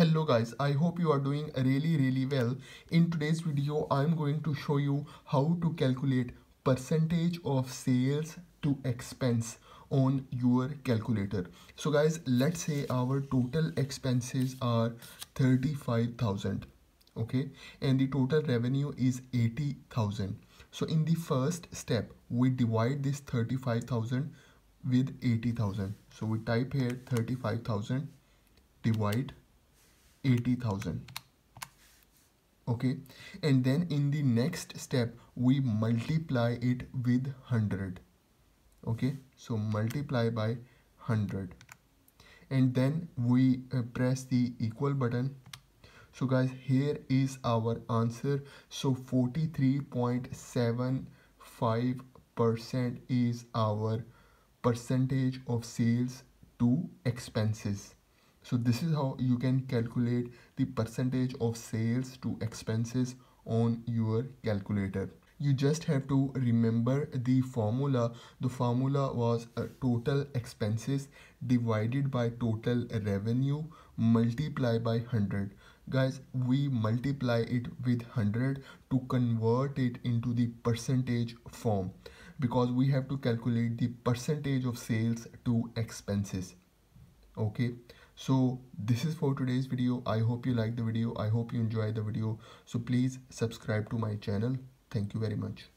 hello guys. I hope you are doing really really well. In today's video i'm going to show you how to calculate percentage of sales to expense on your calculator. So guys let's say our total expenses are 35000 okay? And the total revenue is 80000 so in the first step we divide this 35000 with 80000 so we type here 35000 divide 80000 okay? And then in the next step we multiply it with 100 okay? So multiply by 100 and then we uh, press the equal button. So guys here is our answer. So 43.75 percent is our percentage of sales to expenses so this is how you can calculate the percentage of sales to expenses on your calculator. You just have to remember the formula. The formula was uh, total expenses divided by total revenue multiply by 100 guys we multiply it with 100 to convert it into the percentage form because we have to calculate the percentage of sales to expenses. Okay so this is for today's video. I hope you like the video. I hope you enjoy the video. So please subscribe to my channel. Thank you very much